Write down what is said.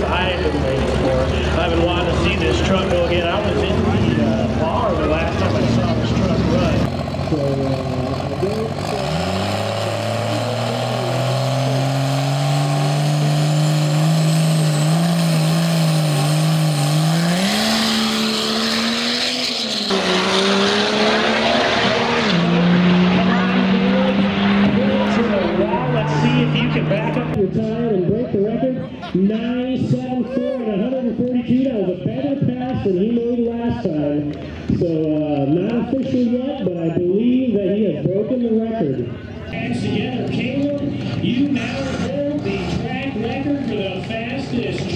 I haven't wait anymore. I've been see if you can back up your tire and break the record. 974 and 142. That was a better pass than he made last time. So uh, not official yet, but I believe that he has broken the record. Hands together, Caleb. You now hold the track record for the fastest